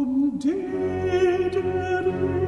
cum dedere